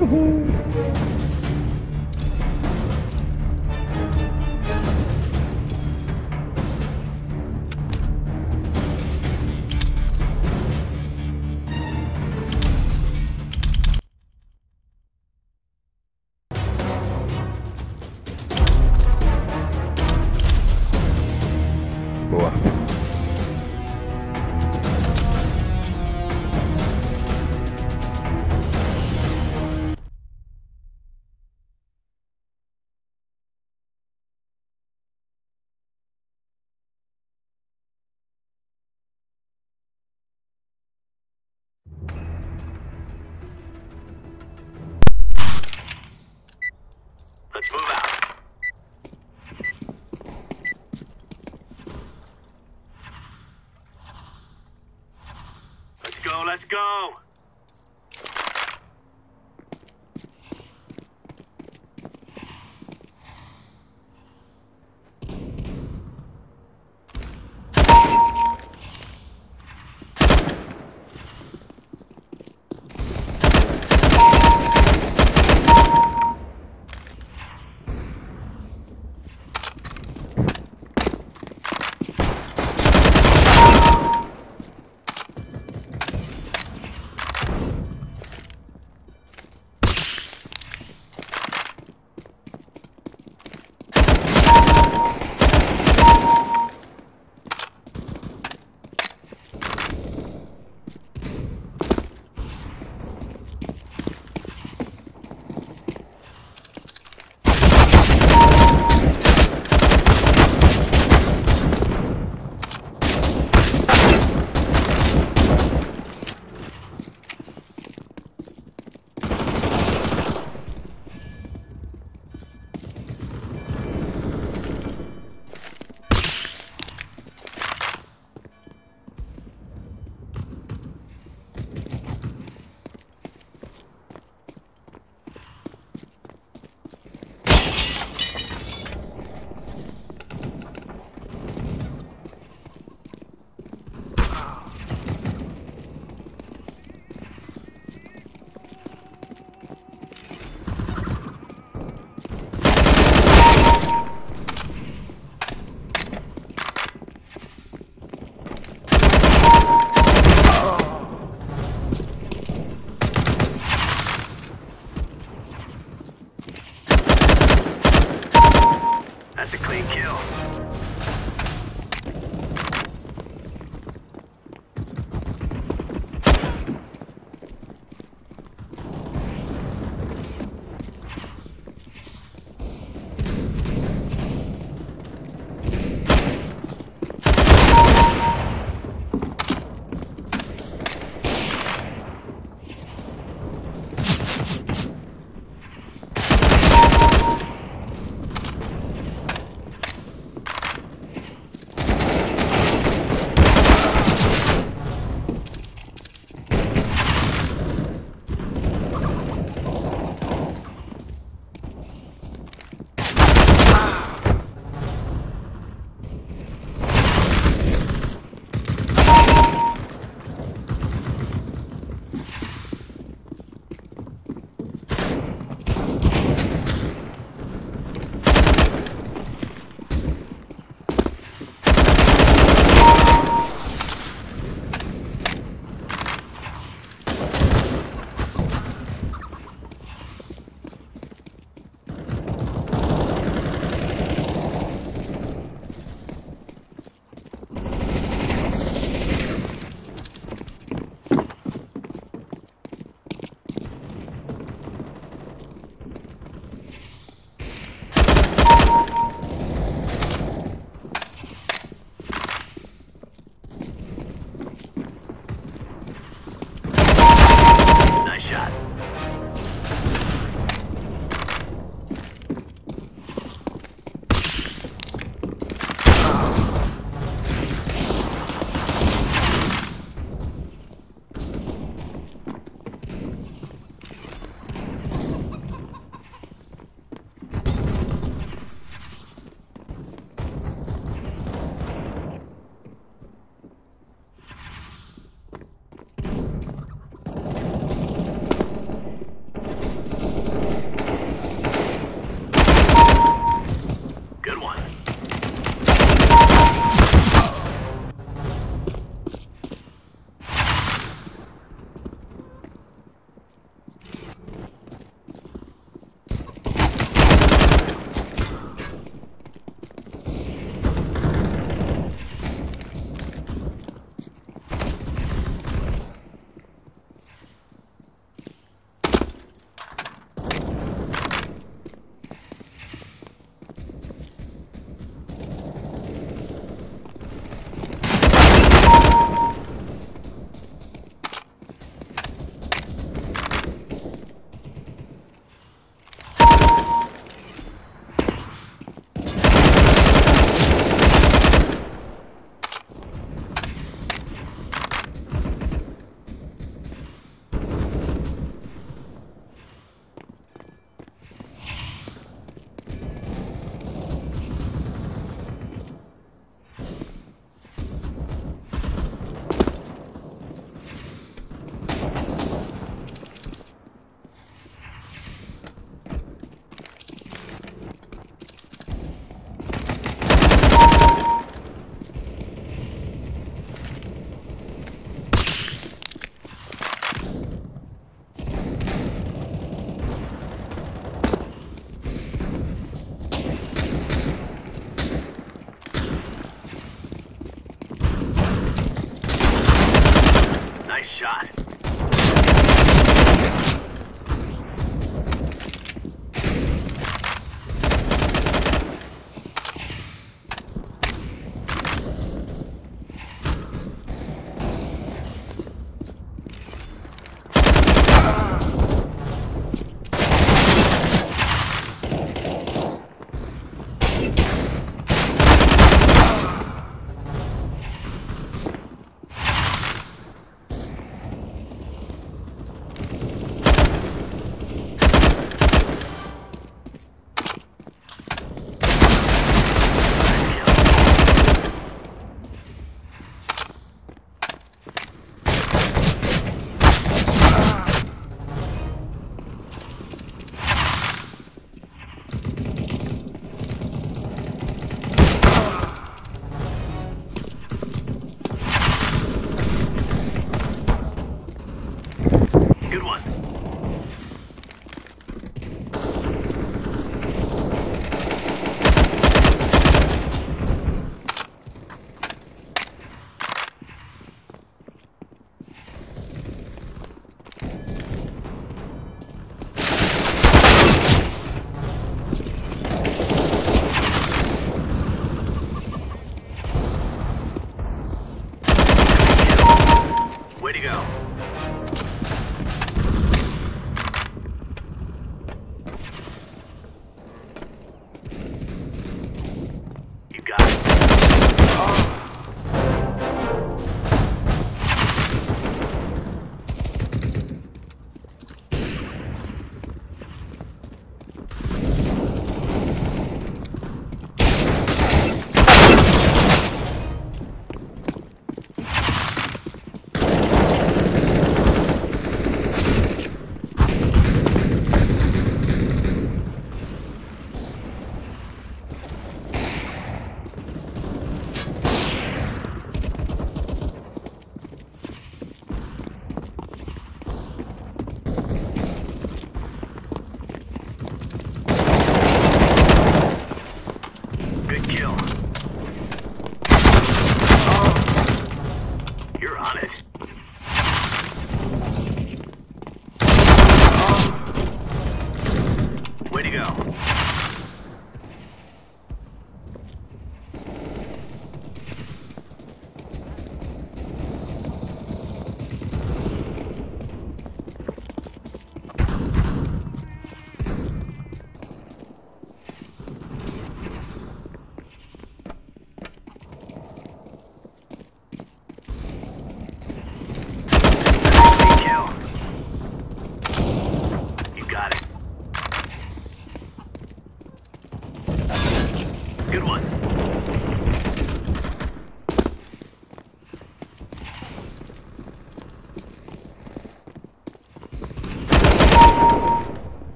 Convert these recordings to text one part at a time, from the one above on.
Uhul! Go,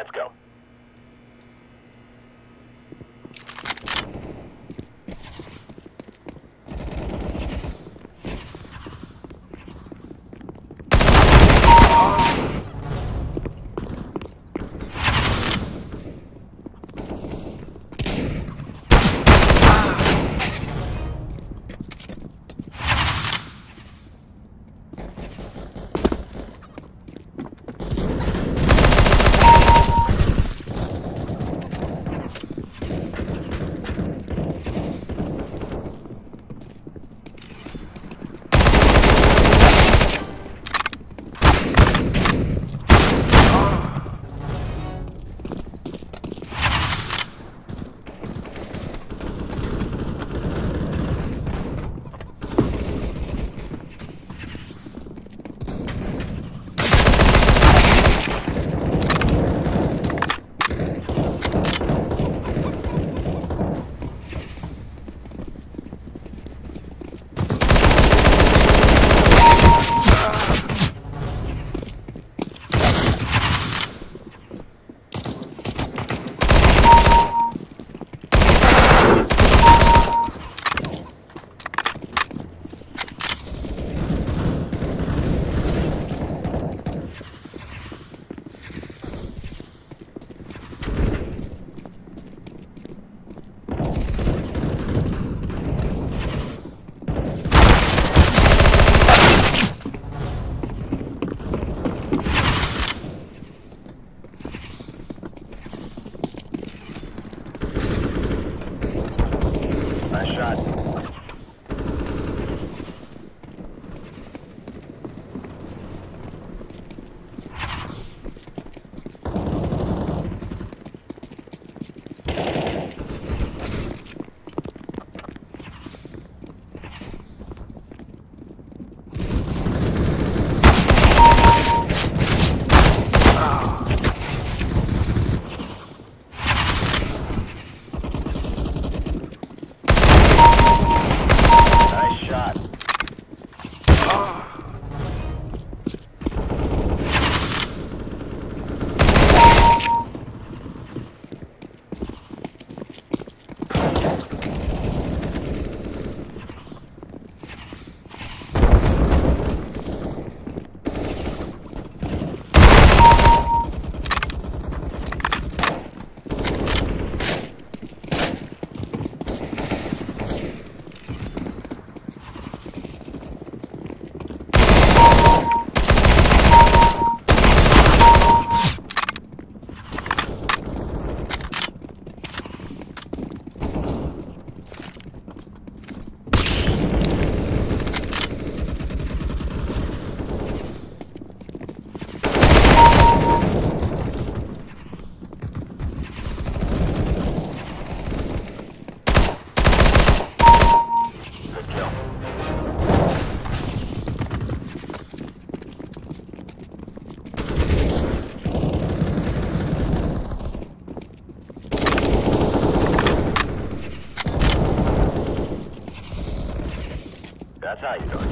let's go. Iron.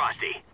Frosty.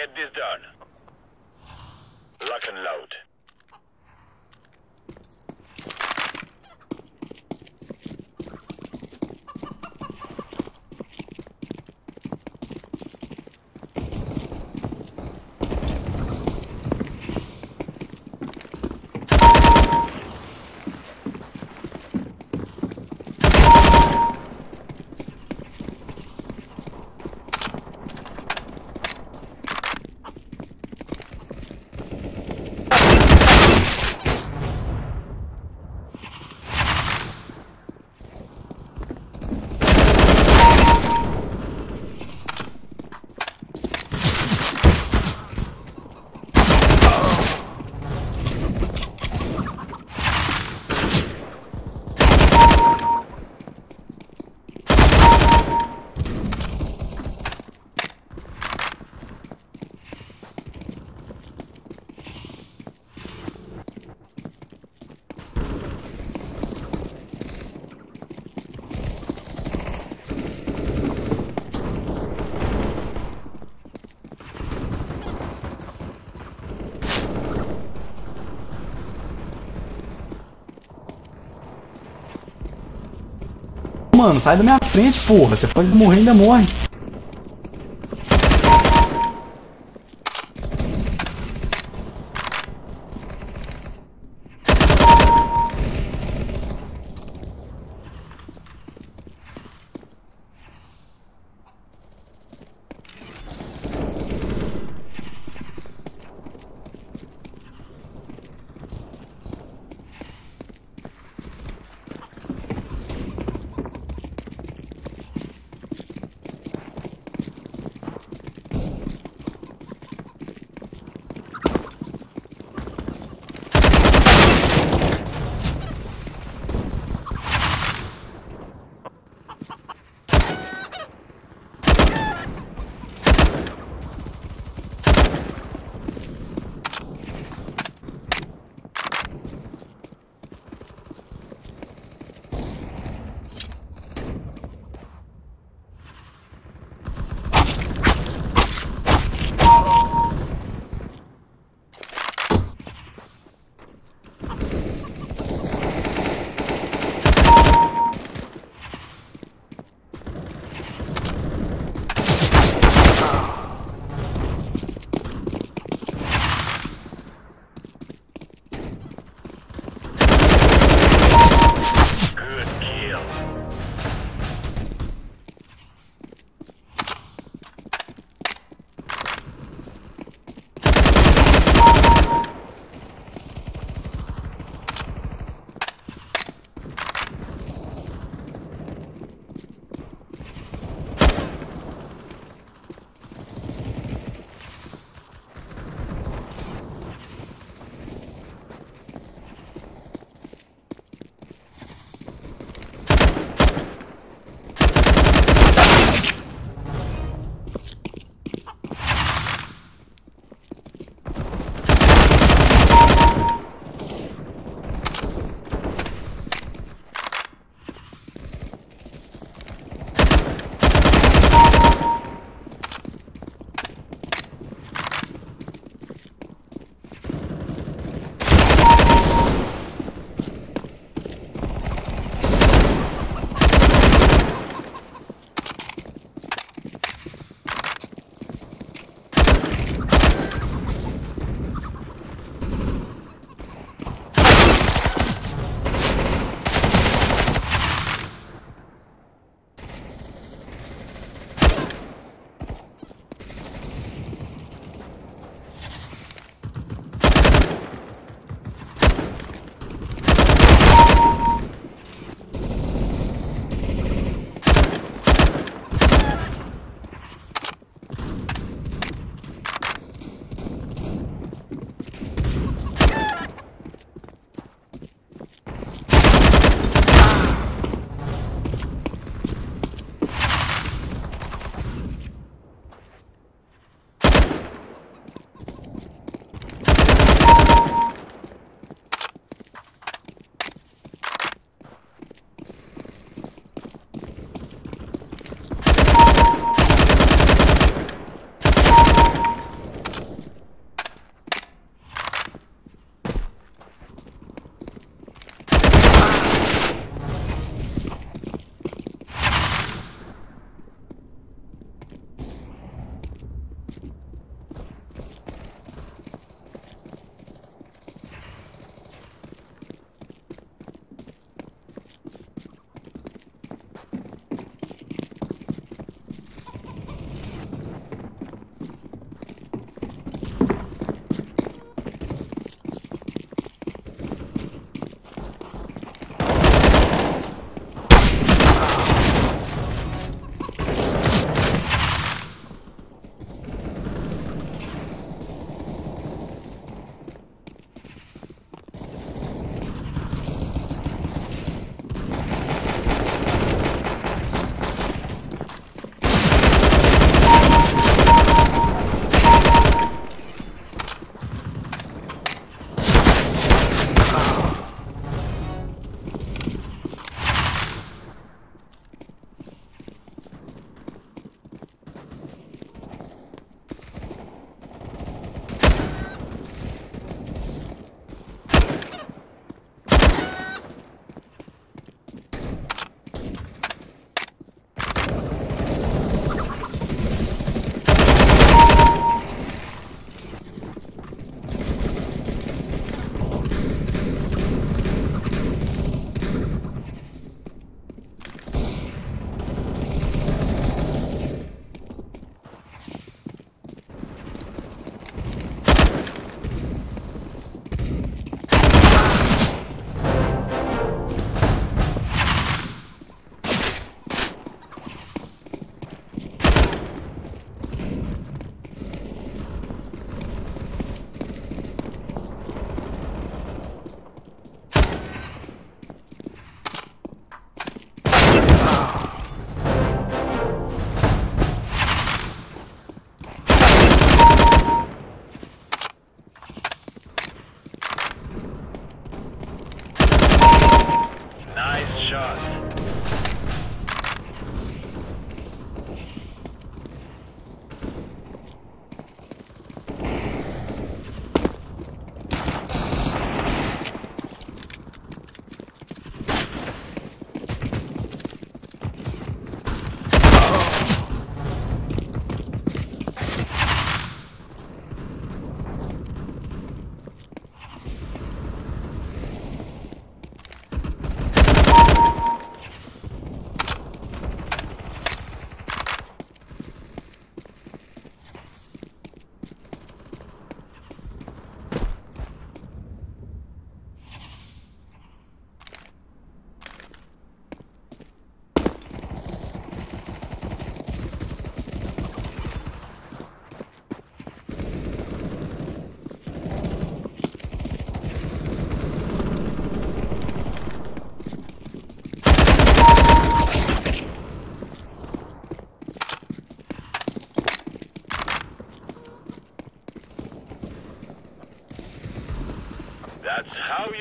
Get this done. Lock and load. Mano, sai da minha frente, porra. Você pode morrer ainda morre.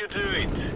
Do it.